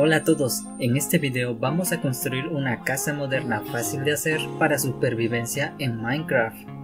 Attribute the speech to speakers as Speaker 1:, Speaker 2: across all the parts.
Speaker 1: Hola a todos, en este video vamos a construir una casa moderna fácil de hacer para supervivencia en Minecraft.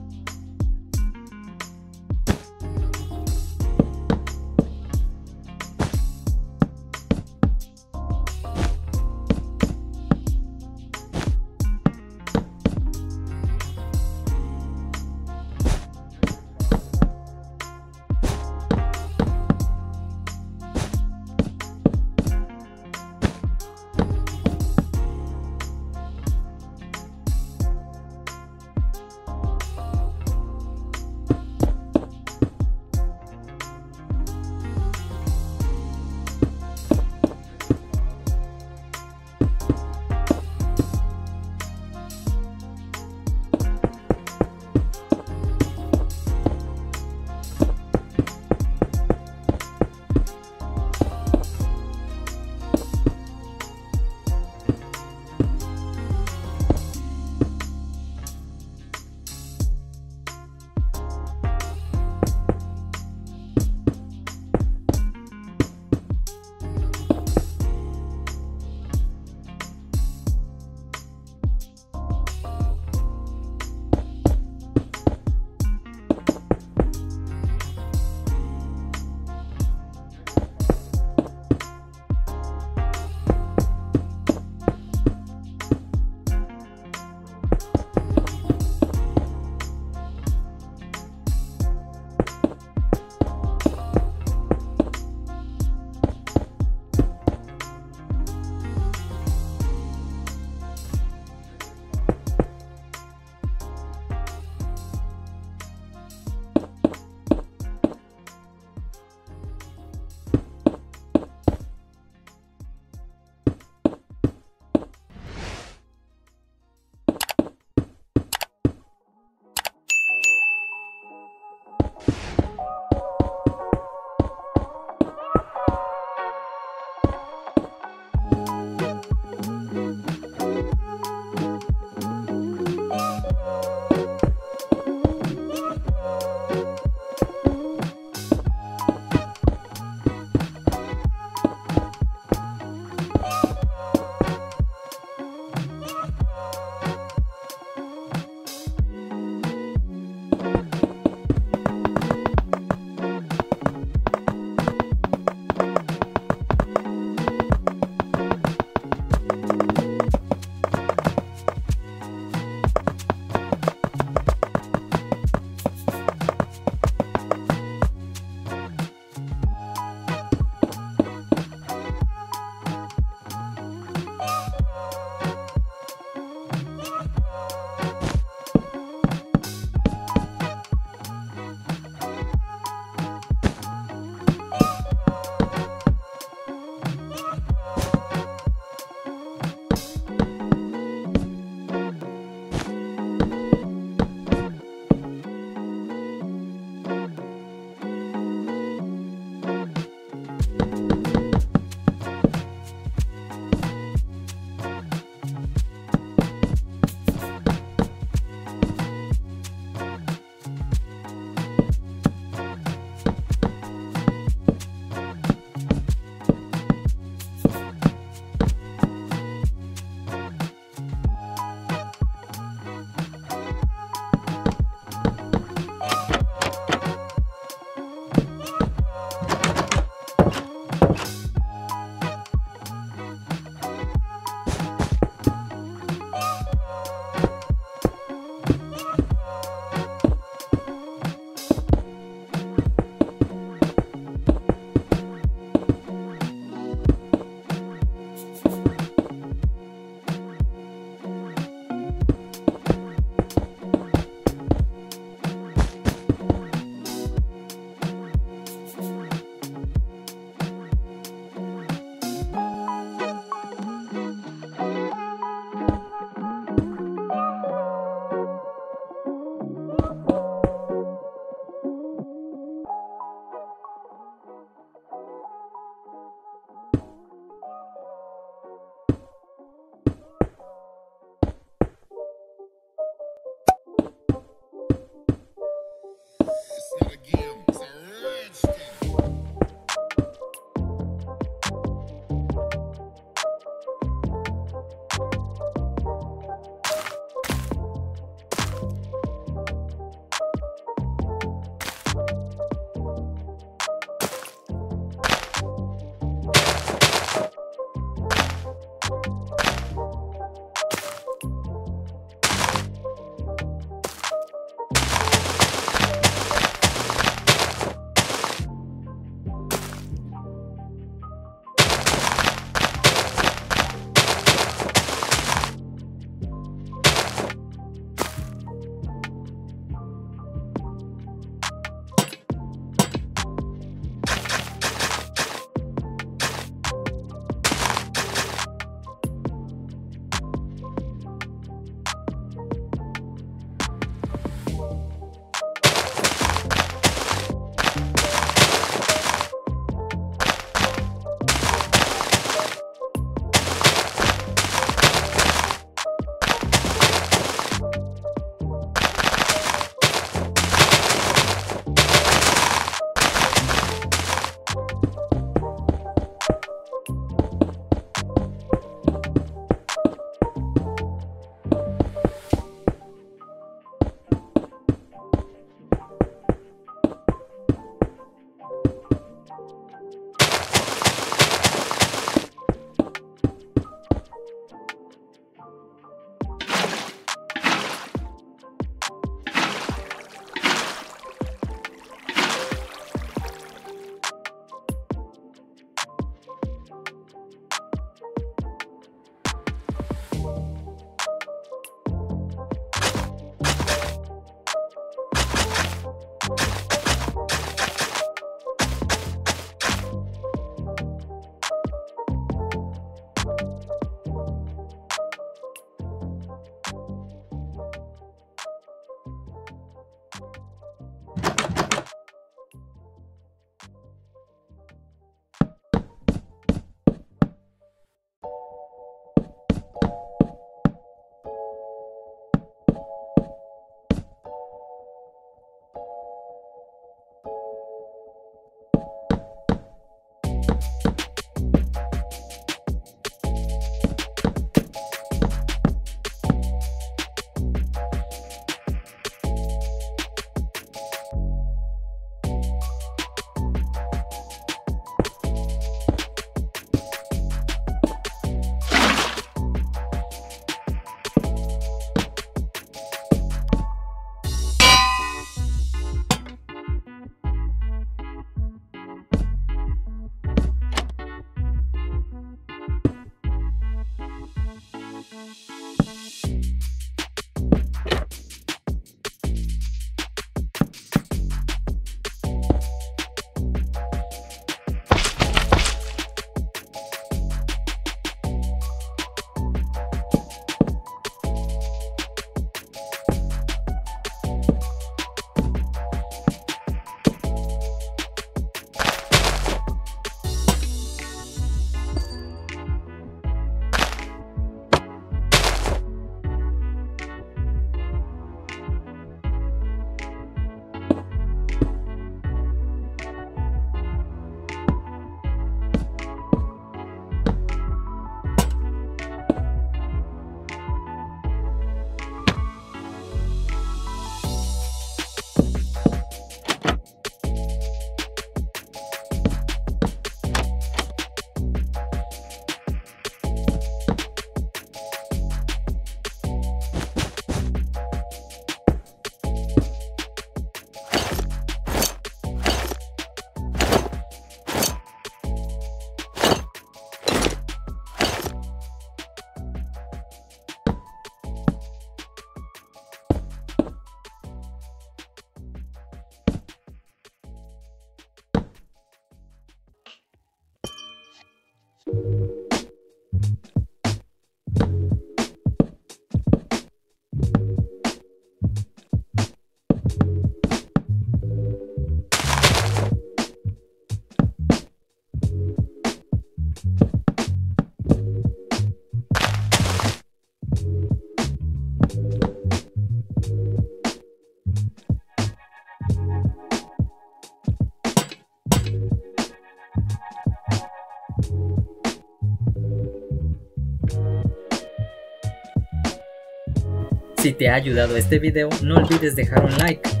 Speaker 1: Si te ha ayudado este video, no olvides dejar un like